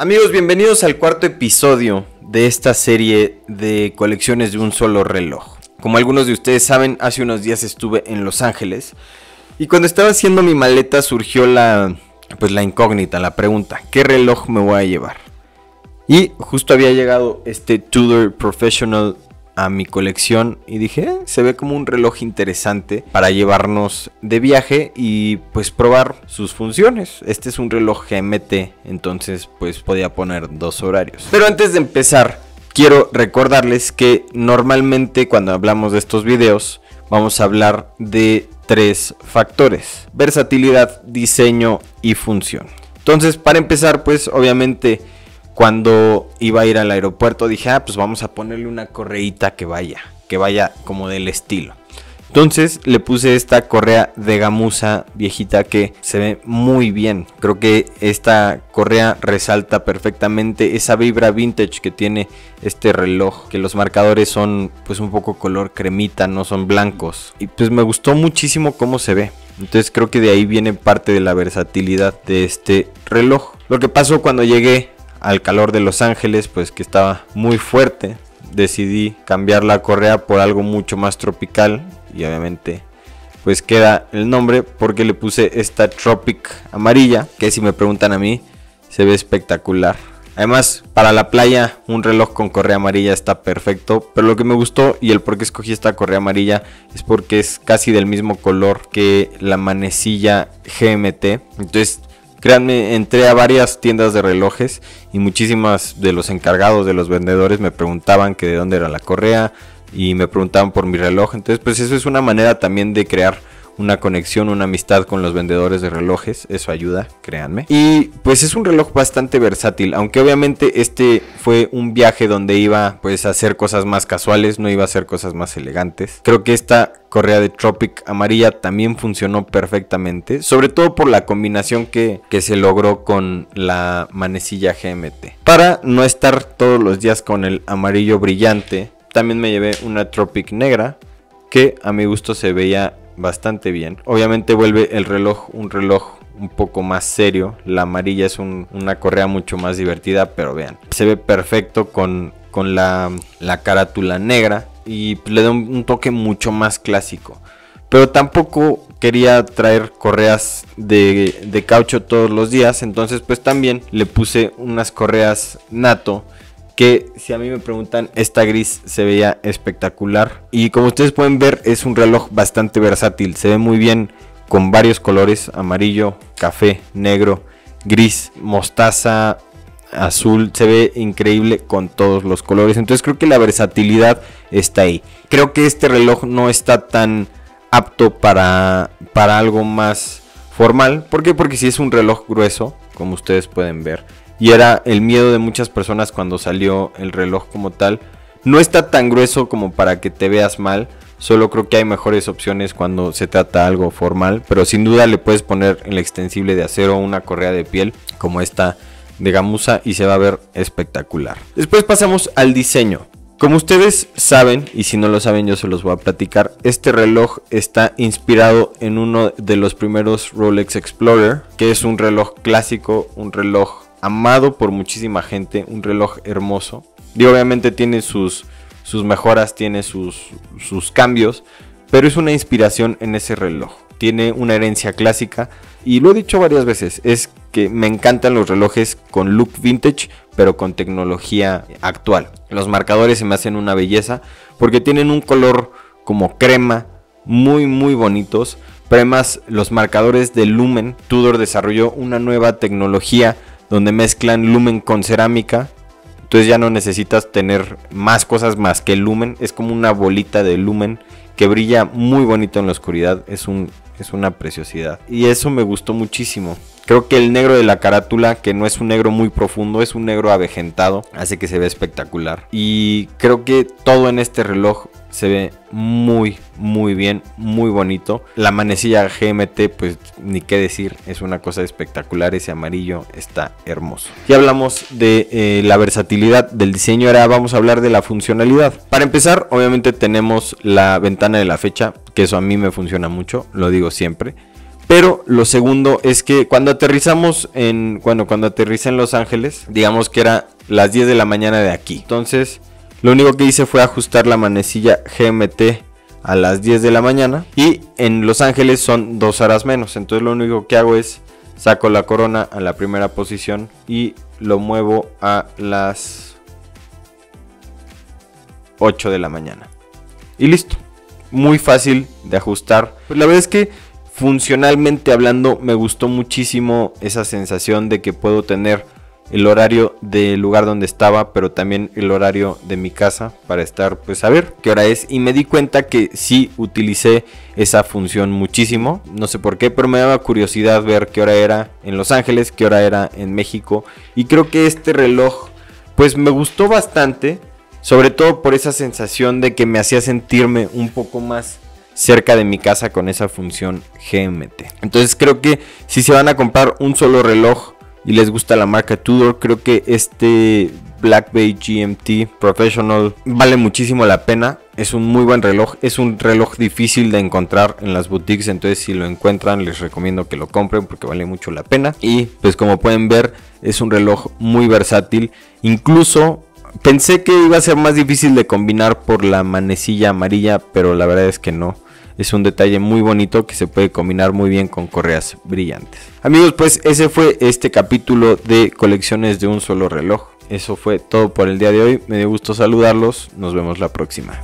Amigos, bienvenidos al cuarto episodio de esta serie de colecciones de un solo reloj. Como algunos de ustedes saben, hace unos días estuve en Los Ángeles y cuando estaba haciendo mi maleta surgió la pues la incógnita, la pregunta, ¿qué reloj me voy a llevar? Y justo había llegado este Tudor Professional a mi colección y dije, eh, se ve como un reloj interesante para llevarnos de viaje y pues probar sus funciones. Este es un reloj GMT, entonces pues podía poner dos horarios. Pero antes de empezar, quiero recordarles que normalmente cuando hablamos de estos videos vamos a hablar de tres factores, versatilidad, diseño y función. Entonces, para empezar, pues obviamente cuando iba a ir al aeropuerto dije, ah, pues vamos a ponerle una correíta que vaya, que vaya como del estilo. Entonces le puse esta correa de gamuza viejita que se ve muy bien. Creo que esta correa resalta perfectamente esa vibra vintage que tiene este reloj. Que los marcadores son pues un poco color cremita, no son blancos. Y pues me gustó muchísimo cómo se ve. Entonces creo que de ahí viene parte de la versatilidad de este reloj. Lo que pasó cuando llegué al calor de Los Ángeles, pues que estaba muy fuerte, decidí cambiar la correa por algo mucho más tropical y obviamente pues queda el nombre porque le puse esta Tropic amarilla, que si me preguntan a mí se ve espectacular. Además, para la playa un reloj con correa amarilla está perfecto, pero lo que me gustó y el por qué escogí esta correa amarilla es porque es casi del mismo color que la manecilla GMT. Entonces Créanme, entré a varias tiendas de relojes y muchísimas de los encargados, de los vendedores me preguntaban que de dónde era la correa y me preguntaban por mi reloj. Entonces, pues eso es una manera también de crear una conexión, una amistad con los vendedores de relojes, eso ayuda, créanme. Y pues es un reloj bastante versátil, aunque obviamente este fue un viaje donde iba pues a hacer cosas más casuales, no iba a hacer cosas más elegantes. Creo que esta correa de Tropic amarilla también funcionó perfectamente, sobre todo por la combinación que, que se logró con la manecilla GMT. Para no estar todos los días con el amarillo brillante, también me llevé una Tropic negra que a mi gusto se veía bastante bien. Obviamente vuelve el reloj un reloj un poco más serio. La amarilla es una correa mucho más divertida, pero vean, se ve perfecto con, con la, carátula negra y le da un, toque mucho más clásico. Pero tampoco quería traer correas de, de caucho todos los días, entonces pues también le puse unas correas nato que si a mí me preguntan, esta gris se veía espectacular. Y como ustedes pueden ver, es un reloj bastante versátil. Se ve muy bien con varios colores, amarillo, café, negro, gris, mostaza, azul. Se ve increíble con todos los colores. Entonces creo que la versatilidad está ahí. Creo que este reloj no está tan apto para, para algo más formal. ¿Por qué? Porque si es un reloj grueso, como ustedes pueden ver y era el miedo de muchas personas cuando salió el reloj como tal. No está tan grueso como para que te veas mal, solo creo que hay mejores opciones cuando se trata algo formal, pero sin duda le puedes poner el extensible de acero o una correa de piel como esta de gamuza y se va a ver espectacular. Después pasamos al diseño. Como ustedes saben, y si no lo saben yo se los voy a platicar, este reloj está inspirado en uno de los primeros Rolex Explorer, que es un reloj clásico, un reloj amado por muchísima gente, un reloj hermoso. Y obviamente tiene sus, sus mejoras, tiene sus, sus cambios, pero es una inspiración en ese reloj. Tiene una herencia clásica y lo he dicho varias veces, es que me encantan los relojes con look vintage, pero con tecnología actual. Los marcadores se me hacen una belleza porque tienen un color como crema, muy muy bonitos. Pero además los marcadores de Lumen, Tudor desarrolló una nueva tecnología donde mezclan lumen con cerámica. Entonces ya no necesitas tener más cosas más que lumen. Es como una bolita de lumen que brilla muy bonito en la oscuridad. Es, un, es una preciosidad. Y eso me gustó muchísimo. Creo que el negro de la carátula, que no es un negro muy profundo, es un negro avejentado, hace que se vea espectacular. Y creo que todo en este reloj se ve muy muy bien, muy bonito. La manecilla GMT pues ni qué decir, es una cosa espectacular, ese amarillo está hermoso. Ya hablamos de eh, la versatilidad del diseño, ahora vamos a hablar de la funcionalidad. Para empezar, obviamente tenemos la ventana de la fecha, que eso a mí me funciona mucho, lo digo siempre. Pero lo segundo es que cuando aterrizamos en. Bueno, cuando aterricé en Los Ángeles, digamos que era las 10 de la mañana de aquí. Entonces, lo único que hice fue ajustar la manecilla GMT a las 10 de la mañana. Y en Los Ángeles son dos horas menos. Entonces lo único que hago es saco la corona a la primera posición y lo muevo a las 8 de la mañana. Y listo. Muy fácil de ajustar. Pues la verdad es que funcionalmente hablando me gustó muchísimo esa sensación de que puedo tener el horario del lugar donde estaba, pero también el horario de mi casa para estar, pues a ver qué hora es. Y me di cuenta que sí utilicé esa función muchísimo. No sé por qué, pero me daba curiosidad ver qué hora era en Los Ángeles, qué hora era en México. Y creo que este reloj, pues me gustó bastante. Sobre todo por esa sensación de que me hacía sentirme un poco más cerca de mi casa con esa función GMT. Entonces creo que si se van a comprar un solo reloj y les gusta la marca Tudor, creo que este Black Bay GMT Professional vale muchísimo la pena. Es un muy buen reloj, es un reloj difícil de encontrar en las boutiques, entonces si lo encuentran les recomiendo que lo compren porque vale mucho la pena. Y pues como pueden ver es un reloj muy versátil, incluso pensé que iba a ser más difícil de combinar por la manecilla amarilla, pero la verdad es que no. Es un detalle muy bonito que se puede combinar muy bien con correas brillantes. Amigos, pues ese fue este capítulo de colecciones de un solo reloj. Eso fue todo por el día de hoy. Me dio gusto saludarlos. Nos vemos la próxima.